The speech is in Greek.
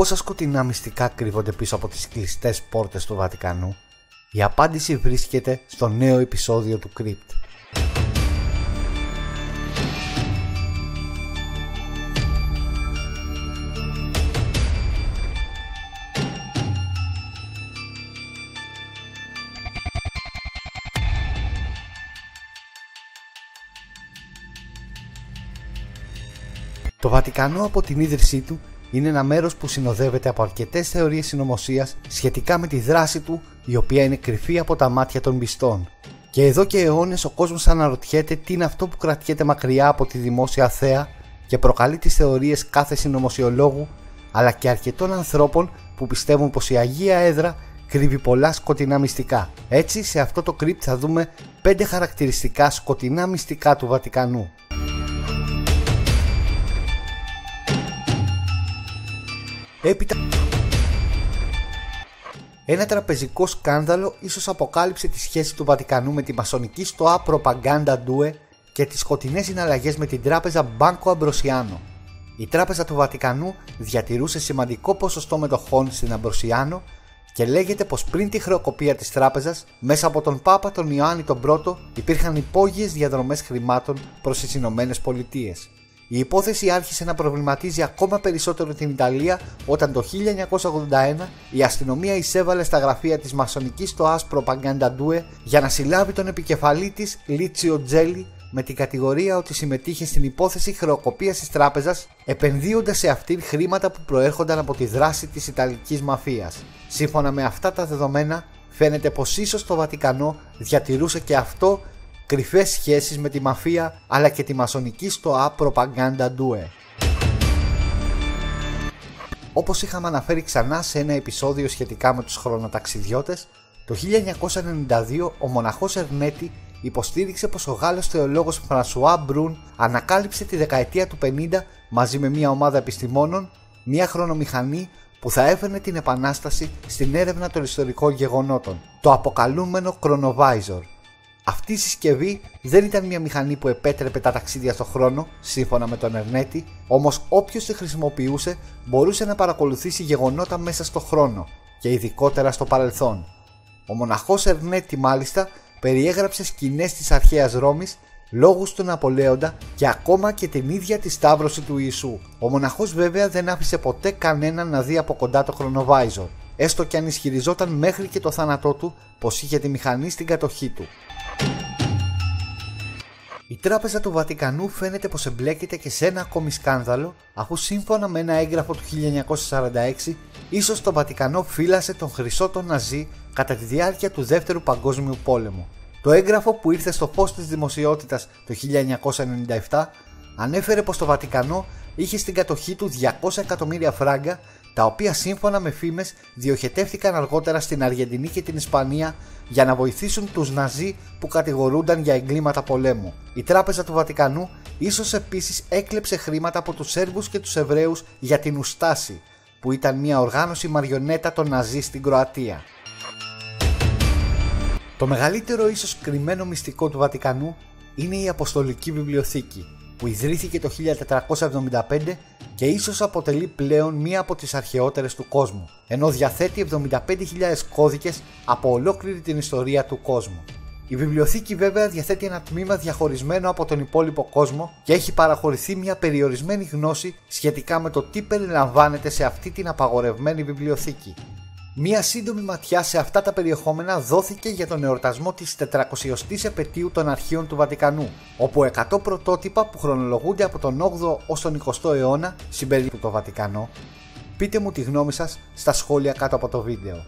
Πόσα σκοτεινά μυστικά κρύβονται πίσω από τις κλειστές πόρτες του Βατικανού. Η απάντηση βρίσκεται στο νέο επεισόδιο του Crypt. Το Βατικανό από την ίδρυσή του είναι ένα μέρος που συνοδεύεται από αρκετές θεωρίες συνωμοσίας σχετικά με τη δράση του η οποία είναι κρυφή από τα μάτια των πιστών. Και εδώ και αιώνες ο κόσμος αναρωτιέται τι είναι αυτό που κρατιέται μακριά από τη δημόσια θέα και προκαλεί τις θεωρίες κάθε συνωμοσιολόγου αλλά και αρκετών ανθρώπων που πιστεύουν πως η Αγία Έδρα κρύβει πολλά σκοτεινά μυστικά. Έτσι σε αυτό το crypt θα δούμε 5 χαρακτηριστικά σκοτεινά μυστικά του Βατικανού. Έπειτα ένα τραπεζικό σκάνδαλο ίσως αποκάλυψε τη σχέση του Βατικανού με τη μασονική στοά Propaganda Due και τις σκοτεινές συναλλαγές με την τράπεζα Banco Ambrosiano. Η τράπεζα του Βατικανού διατηρούσε σημαντικό ποσοστό μετοχών στην Αμπροσιάνο και λέγεται πως πριν τη χρεοκοπία της τράπεζας, μέσα από τον Πάπα τον Ιωάννη τον Πρώτο υπήρχαν υπόγειες διαδρομές χρημάτων προς τις Ηνωμένες Πολιτείες. Η υπόθεση άρχισε να προβληματίζει ακόμα περισσότερο την Ιταλία όταν το 1981 η αστυνομία εισέβαλε στα γραφεία της μασονικής ΑΣ Propaganda Due για να συλλάβει τον επικεφαλή της Λίτσιο Τζέλι με την κατηγορία ότι συμμετείχε στην υπόθεση χρεοκοπίας της τράπεζας επενδύοντας σε αυτήν χρήματα που προέρχονταν από τη δράση της Ιταλικής μαφίας. Σύμφωνα με αυτά τα δεδομένα φαίνεται πως ίσως το Βατικανό διατηρούσε και αυτό κρυφές σχέσεις με τη μαφία αλλά και τη μασονική στοά Propaganda Due. Όπως είχαμε αναφέρει ξανά σε ένα επεισόδιο σχετικά με τους χρονοταξιδιώτες, το 1992 ο μοναχός Ερνέτη υποστήριξε πως ο Γάλλος θεολόγος Φρανσουά Μπρούν ανακάλυψε τη δεκαετία του 50 μαζί με μια ομάδα επιστημόνων μια χρονομηχανή που θα έφερνε την επανάσταση στην έρευνα των ιστορικών γεγονότων, το αποκαλούμενο Chronovisor. Αυτή η συσκευή δεν ήταν μια μηχανή που επέτρεπε τα ταξίδια στο χρόνο, σύμφωνα με τον Ερνέτη, όμως όποιος τη χρησιμοποιούσε μπορούσε να παρακολουθήσει γεγονότα μέσα στο χρόνο και ειδικότερα στο παρελθόν. Ο μοναχός Ερνέτη, μάλιστα, περιέγραψε σκηνές της αρχαίας Ρώμης, λόγους του Ναπολέοντα και ακόμα και την ίδια τη σταύρωση του Ιησού. Ο μοναχός βέβαια δεν άφησε ποτέ κανέναν να δει από κοντά το χρονοβάιζορ, έστω και αν ισχυριζόταν μέχρι και το θάνατό του πως είχε τη μηχανή στην κατοχή του. Η Τράπεζα του Βατικανού φαίνεται πως εμπλέκεται και σε ένα ακόμη σκάνδαλο, αφού σύμφωνα με ένα έγγραφο του 1946, ίσως το Βατικανό φύλασε τον χρυσό τον Ναζί κατά τη διάρκεια του Δεύτερου Παγκόσμιου Πόλεμου. Το έγγραφο που ήρθε στο φως της δημοσιότητας το 1997 ανέφερε πως το Βατικανό είχε στην κατοχή του 200 εκατομμύρια φράγκα τα οποία σύμφωνα με φήμες διοχετεύτηκαν αργότερα στην Αργεντινή και την Ισπανία για να βοηθήσουν τους Ναζί που κατηγορούνταν για εγκλήματα πολέμου. Η Τράπεζα του Βατικανού ίσως επίσης έκλεψε χρήματα από τους Σέρβους και τους Εβραίους για την Ουστάση, που ήταν μια οργάνωση μαριονέτα των Ναζί στην Κροατία. Το μεγαλύτερο ίσως κρυμμένο μυστικό του Βατικανού είναι η Αποστολική Βιβλιοθήκη, που ιδρύθηκε το 1475 και ίσως αποτελεί πλέον μία από τις αρχαιότερες του κόσμου, ενώ διαθέτει 75.000 κώδικες από ολόκληρη την ιστορία του κόσμου. Η βιβλιοθήκη βέβαια διαθέτει ένα τμήμα διαχωρισμένο από τον υπόλοιπο κόσμο και έχει παραχωρηθεί μια περιορισμένη γνώση σχετικά με το τι περιλαμβάνεται σε αυτή την απαγορευμένη βιβλιοθήκη. Μία σύντομη ματιά σε αυτά τα περιεχόμενα δόθηκε για τον εορτασμό της 400ης επαιτίου των αρχείων του Βατικανού, όπου 100 πρωτότυπα που χρονολογούνται από τον 8ο ως τον 20ο αιώνα συμπεριλείπουν το Βατικανό. Πείτε μου τη γνώμη σας στα σχόλια κάτω από το βίντεο.